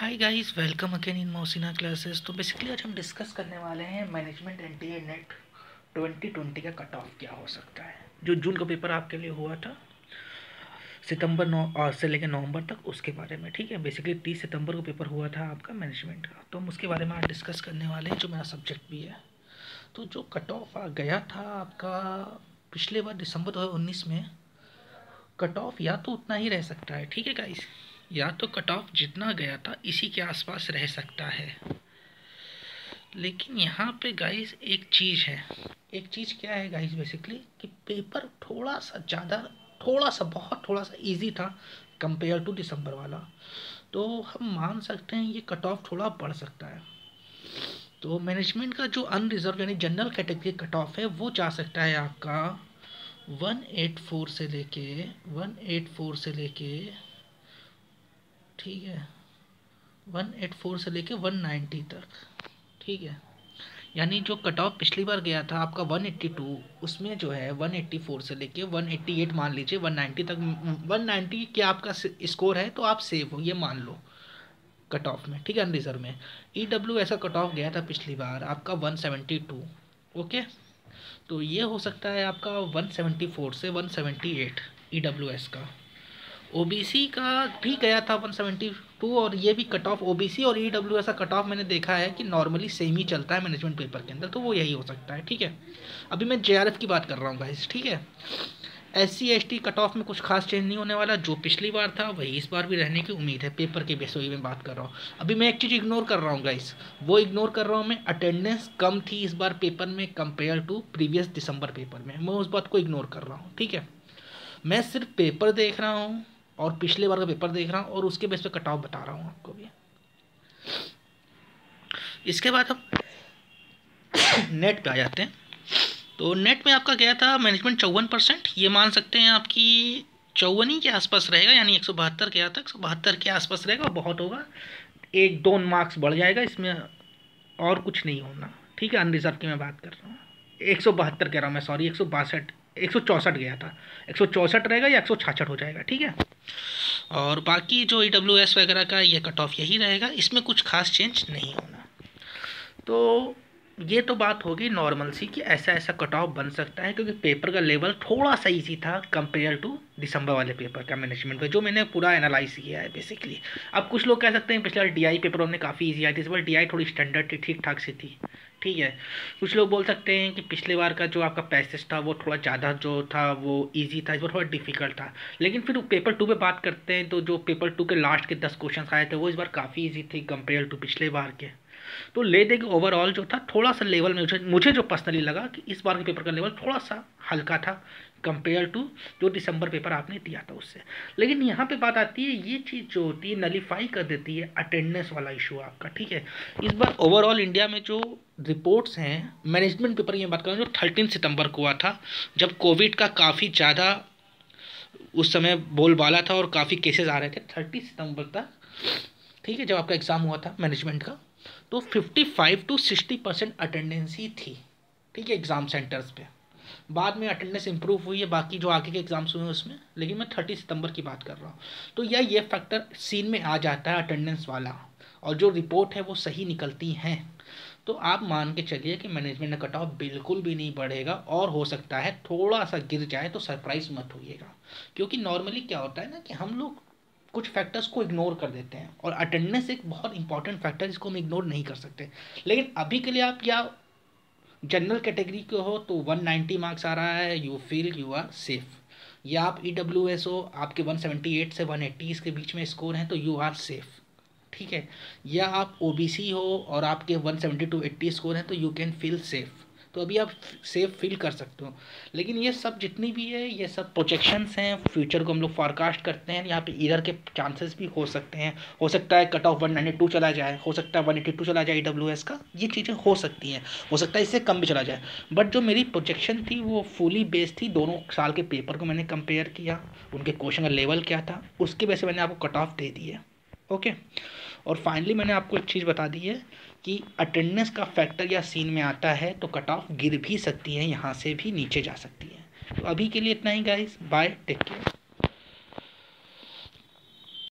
Hi guys welcome again in Mosina classes तो basically आज हम डिस्कस करने वाले हैं मैनेजमेंट एन टी नेट 2020 का कट ऑफ़ क्या हो सकता है? जो जून का पेपर आपके लिए हुआ था, सितंबर नौ से लेकर नवंबर तक उसके बारे में, ठीक है? बेसिकली तीस सितंबर को पेपर हुआ था आपका मैनेजमेंट का। तो हम उसके बारे में आज डिस्कस करने वाले हैं, जो मेरा सब्जेक्ट भी है। तो जो कट ऑफ़ गया था आपका पिछले बार दिसंबर दो में कट ऑफ़ या तो उतना ही रह सकता है, ठीक है गाइस या तो कट ऑफ़ जितना गया था, इसी के आसपास रह सकता है। लेकिन यहाँ पे गाइस एक चीज़ है। एक चीज़ क्या है गाइस बेसिकली कि पेपर थोड़ा सा ज़्यादा, थोड़ा सा, बहुत थोड़ा सा इजी था कंपेयर टू दिसंबर वाला। तो हम मान सकते हैं ये कट ऑफ़ थोड़ा बढ़ सकता है। तो मैनेजमेंट का जो अनरिजर्व यानी जनरल कैटेगरी कट ऑफ़ है, वो जा सकता है आपका वन एट फोर से लेके वन एट फोर से लेके ठीक है वन एट फोर से लेके वन नाइन्टी तक ठीक है यानी जो कट ऑफ़ पिछली बार गया था आपका वन एट्टी टू उसमें जो है वन एट्टी फोर से लेके वन एट्टी एट मान लीजिए वन नाइन्टी तक वन नाइन्टी के आपका स्कोर है तो आप सेव हो ये मान लो कट ऑफ़ में ठीक है अनरिजर्व में ई डब्ल्यू ऐसा कट ऑफ़ गया था पिछली बार आपका वन सेवेंटी टू ओके तो ये हो सकता है आपका वन सेवेंटी फोर से one seventy eight E W S का ओबीसी का भी गया था 172 और ये भी कट ऑफ़ ओबीसी और ई ईडब्ल्यू ऐसा कट ऑफ़ मैंने देखा है कि नॉर्मली सेम ही चलता है मैनेजमेंट पेपर के अंदर तो वो यही हो सकता है, ठीक है? अभी मैं JRF की बात कर रहा हूँ गाइस ठीक है? S C S T cut off में कुछ खास चेंज नहीं होने वाला, जो पिछली बार था, वही इस बार भी रहने की उम्मीद है पेपर के बेस में बात कर रहा हूँ। अभी मैं एक चीज़ इग्नोर कर रहा हूँ गाइस वो इग्नोर कर रहा हूँ मैं अटेंडेंस कम थी इस बार पेपर में compare to previous December paper में। मैं उस बात को इग्नोर कर रहा हूँ, ठीक है? मैं सिर्फ़ पेपर देख रहा हूँ और पिछले बार का पेपर देख रहा हूँ और उसके बेस पे कट बता रहा हूँ आपको भी। इसके बाद हम नेट पे आ जाते हैं। तो नेट में आपका गया था मैनेजमेंट चौवन परसेंट। ये मान सकते हैं आपकी चौवन ही के आसपास रहेगा, यानी एक सौ बहत्तर गया था एक सौ बहत्तर के आसपास रहेगा बहुत होगा। एक दो मार्क्स बढ़ जाएगा, इसमें और कुछ नहीं होना। ठीक है अनरिजर्व की मैं बात कर रहा हूँ। एक सौ बहत्तर कह रहा हूँ मैं सॉरी एक सौ बासठ। एक सौ चौंसठ गया था। एक सौ चौंसठ रहेगा या एक हो जाएगा ठीक है? और बाकी जो ई डब्ल्यू एस वगैरह का ये कट ऑफ़ यही रहेगा इसमें कुछ खास चेंज नहीं होना। तो ये तो बात होगी नॉर्मल सी कि ऐसा ऐसा कट ऑफ़ बन सकता है क्योंकि पेपर का लेवल थोड़ा सा ईजी था कंपेयर टू दिसंबर वाले पेपर का मैनेजमेंट का जो मैंने पूरा एनालाइज किया है बेसिकली अब कुछ लोग कह सकते हैं पिछले बार डी आई पेपर उन्होंने काफ़ी ईजी आई थी इस बार डी आई थोड़ी स्टैंडर्ड थी ठीक ठाक सी थी। ठीक है। कुछ लोग बोल सकते हैं कि पिछले बार का जो आपका पैसेज था, वो थोड़ा ज़्यादा जो था, वो इजी था इस बार थोड़ा डिफ़िकल्ट था। लेकिन फिर पेपर टू पे बात करते हैं तो जो पेपर टू के लास्ट के दस क्वेश्चन आए थे, वो इस बार काफ़ी ईजी थे कंपेयर टू पिछले बार के। तो ले देंगे ओवरऑल जो था, थोड़ा सा लेवल में, मुझे मुझे जो पर्सनली लगा कि इस बार के पेपर का लेवल थोड़ा सा हल्का था कंपेयर टू जो दिसंबर पेपर आपने दिया था उससे। लेकिन यहाँ पे बात आती है, ये चीज़ जो होती है नलीफाई कर देती है अटेंडेंस वाला इशू आपका, ठीक है? इस बार ओवरऑल इंडिया में जो रिपोर्ट्स हैं मैनेजमेंट पेपर की बात करूँ, जो थर्टीन सितंबर को हुआ था, जब कोविड का काफ़ी ज़्यादा उस समय बोलबाला था और काफ़ी केसेस आ रहे थे थर्टी सितंबर तक, ठीक है, जब आपका एग्ज़ाम हुआ था मैनेजमेंट का। तो fifty five to sixty percent attendance ही थी, ठीक है एग्ज़ाम सेंटर्स पे। बाद में अटेंडेंस इंप्रूव हुई है, बाकी जो आगे के एग्ज़ाम्स हुए हैं उसमें, लेकिन मैं थर्टी सितंबर की बात कर रहा हूँ। तो यह ये फैक्टर सीन में आ जाता है अटेंडेंस वाला, और जो रिपोर्ट है वो सही निकलती हैं। तो आप मान के चलिए कि मैनेजमेंट का कट बिल्कुल भी नहीं बढ़ेगा, और हो सकता है थोड़ा सा गिर जाए तो सरप्राइज़ मत होइएगा। क्योंकि नॉर्मली क्या होता है ना कि हम लोग कुछ फैक्टर्स को इग्नोर कर देते हैं। और अटेंडेंस एक बहुत इंपॉर्टेंट फैक्टर जिसको हम इग्नोर नहीं कर सकते। लेकिन अभी के लिए आप या जनरल कैटेगरी के हो तो 190 मार्क्स आ रहा है you feel you are safe या आप ई डब्ल्यू एस हो, आपके 178 से 180 के बीच में स्कोर हैं तो यू आर सेफ़ ठीक है? या आप ओबीसी हो, और आपके 170 टू 80 स्कोर हैं तो यू कैन फील सेफ़ तो अभी आप सेफ़ फील कर सकते हो। लेकिन ये सब जितनी भी है, ये सब प्रोजेक्शंस हैं फ्यूचर को हम लोग फॉरकास्ट करते हैं, यहाँ पे ईयर के चांसेस भी हो सकते हैं। हो सकता है cut off one ninety two चला जाए, हो सकता है वन एटी टू चला जाए ई का, ये चीज़ें हो सकती हैं। हो सकता है इससे कम भी चला जाए। बट जो मेरी प्रोजेक्शन थी, वो फुली बेस्ड थी दोनों साल के पेपर को मैंने कंपेयर किया, उनके क्वेश्चन का लेवल क्या था, उसके वजह से मैंने आपको कट ऑफ़ दे दी है। ओके और फाइनली मैंने आपको एक चीज़ बता दी है कि अटेंडेंस का फैक्टर या सीन में आता है तो कट ऑफ़ गिर भी सकती है, यहाँ से भी नीचे जा सकती है। तो अभी के लिए इतना ही गाइस बाय टेक केयर